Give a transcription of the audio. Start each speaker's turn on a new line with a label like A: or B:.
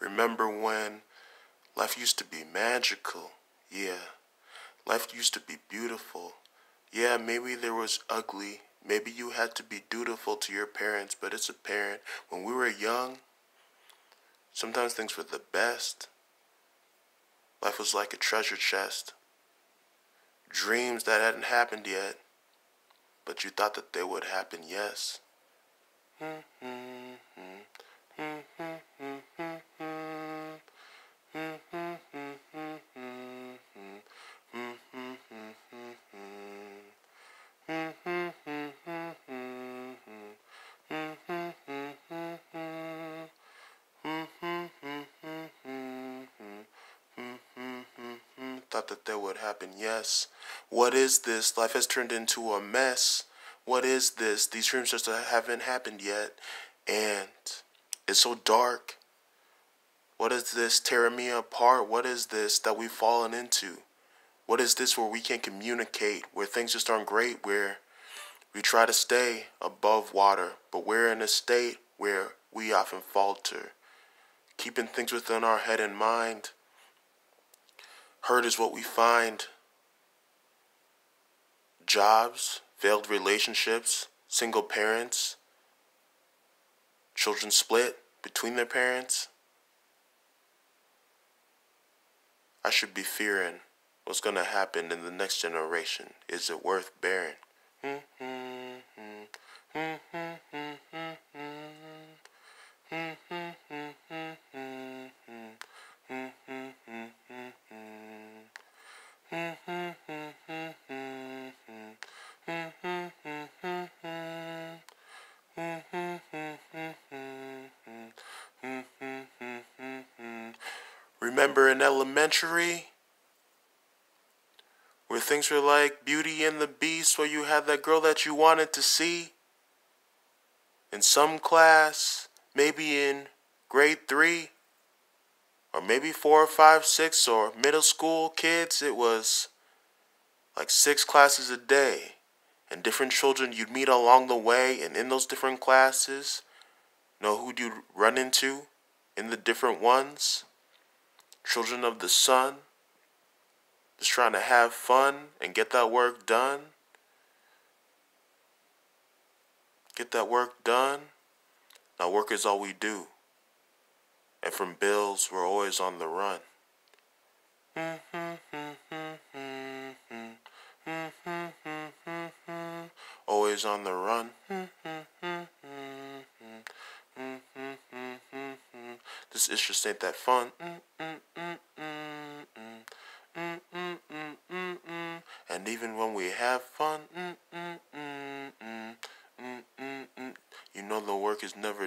A: Remember when life used to be magical? Yeah. Life used to be beautiful. Yeah, maybe there was ugly. Maybe you had to be dutiful to your parents, but it's a parent. When we were young, sometimes things were the best. Life was like a treasure chest. Dreams that hadn't happened yet, but you thought that they would happen, yes. Mm-hmm. Thought that that would happen, yes. What is this? Life has turned into a mess. What is this? These dreams just haven't happened yet. And it's so dark. What is this tearing me apart? What is this that we've fallen into? What is this where we can't communicate, where things just aren't great, where we try to stay above water, but we're in a state where we often falter, keeping things within our head and mind. Hurt is what we find. Jobs, failed relationships, single parents, children split between their parents. I should be fearing what's going to happen in the next generation. Is it worth bearing? Hmm, hmm, hmm, Remember in elementary where things were like Beauty and the Beast, where you had that girl that you wanted to see? In some class, maybe in grade three, or maybe four or five, six, or middle school kids, it was like six classes a day. And different children you'd meet along the way, and in those different classes, know who you'd run into in the different ones children of the sun, just trying to have fun and get that work done. Get that work done. Now, work is all we do. And from bills, we're always on the run. Always on the run. This is just ain't that fun. even when we have fun, mm mm mm, mm, mm, mm, you know the work is never